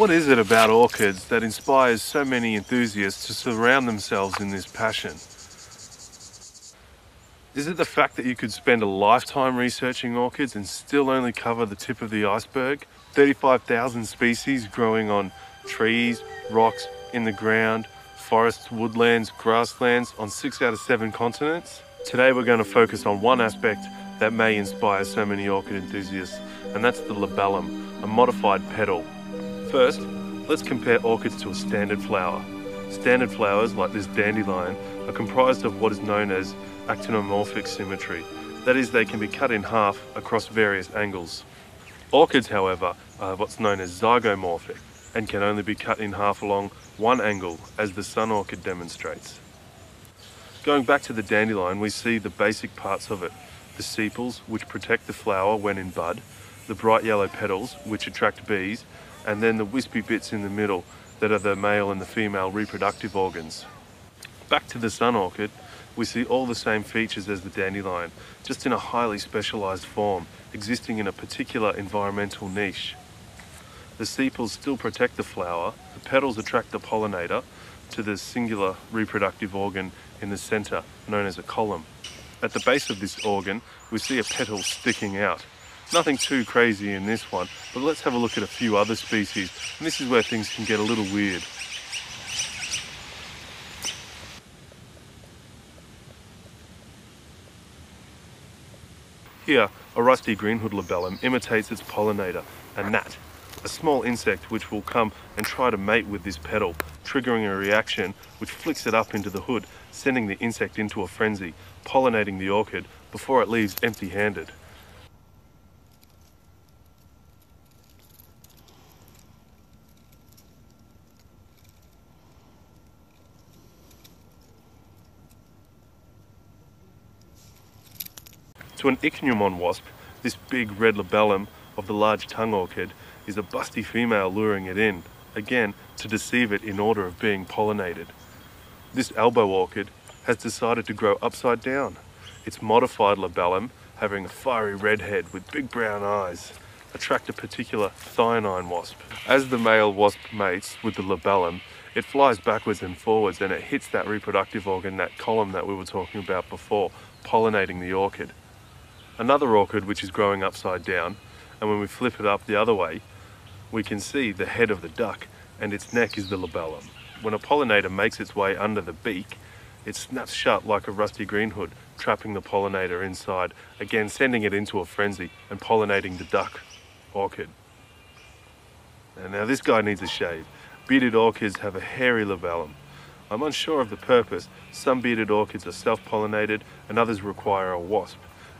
What is it about orchids that inspires so many enthusiasts to surround themselves in this passion? Is it the fact that you could spend a lifetime researching orchids and still only cover the tip of the iceberg? 35,000 species growing on trees, rocks, in the ground, forests, woodlands, grasslands on six out of seven continents? Today we're going to focus on one aspect that may inspire so many orchid enthusiasts, and that's the labellum, a modified petal. First, let's compare orchids to a standard flower. Standard flowers, like this dandelion, are comprised of what is known as actinomorphic symmetry. That is, they can be cut in half across various angles. Orchids, however, are what's known as zygomorphic and can only be cut in half along one angle, as the sun orchid demonstrates. Going back to the dandelion, we see the basic parts of it. The sepals, which protect the flower when in bud, the bright yellow petals, which attract bees, and then the wispy bits in the middle that are the male and the female reproductive organs. Back to the sun orchid, we see all the same features as the dandelion, just in a highly specialised form, existing in a particular environmental niche. The sepals still protect the flower, the petals attract the pollinator to the singular reproductive organ in the centre, known as a column. At the base of this organ, we see a petal sticking out, Nothing too crazy in this one, but let's have a look at a few other species. And this is where things can get a little weird. Here, a rusty greenhood labellum imitates its pollinator, a gnat, a small insect which will come and try to mate with this petal, triggering a reaction which flicks it up into the hood, sending the insect into a frenzy, pollinating the orchid before it leaves empty-handed. To an ichneumon wasp, this big red labellum of the large tongue orchid is a busty female luring it in, again to deceive it in order of being pollinated. This elbow orchid has decided to grow upside down. Its modified labellum, having a fiery red head with big brown eyes, attract a particular thynnine wasp. As the male wasp mates with the labellum, it flies backwards and forwards and it hits that reproductive organ, that column that we were talking about before, pollinating the orchid another orchid which is growing upside down and when we flip it up the other way we can see the head of the duck and its neck is the labellum. When a pollinator makes its way under the beak it snaps shut like a rusty green hood trapping the pollinator inside again sending it into a frenzy and pollinating the duck orchid. And now this guy needs a shave. Bearded orchids have a hairy labellum. I'm unsure of the purpose. Some bearded orchids are self-pollinated and others require a wasp.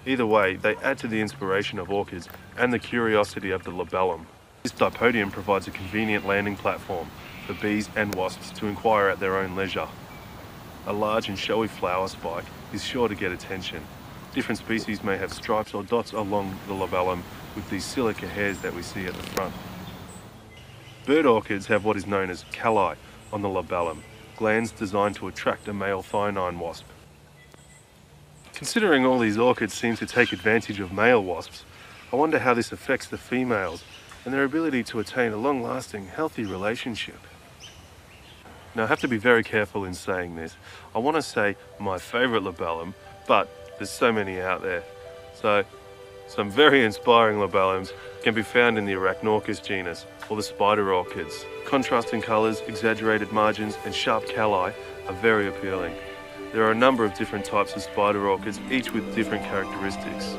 Either way, they add to the inspiration of orchids and the curiosity of the labellum. This dipodium provides a convenient landing platform for bees and wasps to inquire at their own leisure. A large and showy flower spike is sure to get attention. Different species may have stripes or dots along the labellum with these silica hairs that we see at the front. Bird orchids have what is known as calli on the labellum, glands designed to attract a male thynnine wasp. Considering all these orchids seem to take advantage of male wasps, I wonder how this affects the females and their ability to attain a long-lasting, healthy relationship. Now I have to be very careful in saying this. I want to say my favourite labellum, but there's so many out there. So some very inspiring labellums can be found in the Arachnorchis genus, or the spider orchids. Contrasting colours, exaggerated margins and sharp calli are very appealing. There are a number of different types of spider orchids, each with different characteristics.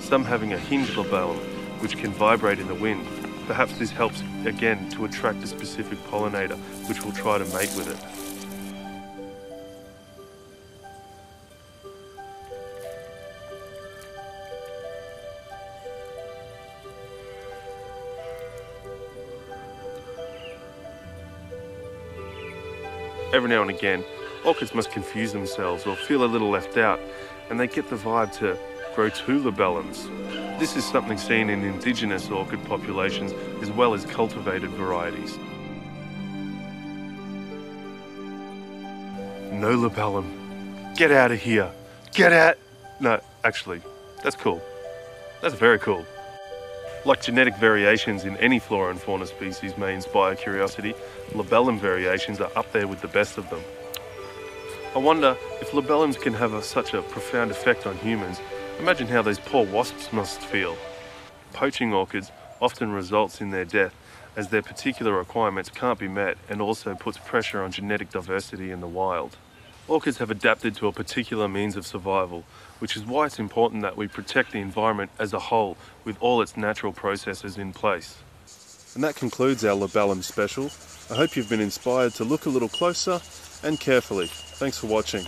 Some having a hinged labellum, which can vibrate in the wind. Perhaps this helps, again, to attract a specific pollinator, which will try to mate with it. Every now and again, Orchids must confuse themselves or feel a little left out, and they get the vibe to grow two labellums. This is something seen in indigenous orchid populations as well as cultivated varieties. No labellum. Get out of here. Get out. No, actually, that's cool. That's very cool. Like genetic variations in any flora and fauna species may inspire curiosity, labellum variations are up there with the best of them. I wonder if labellums can have a, such a profound effect on humans, imagine how these poor wasps must feel. Poaching orchids often results in their death as their particular requirements can't be met and also puts pressure on genetic diversity in the wild. Orchids have adapted to a particular means of survival, which is why it's important that we protect the environment as a whole with all its natural processes in place. And that concludes our labellum special. I hope you've been inspired to look a little closer and carefully. Thanks for watching.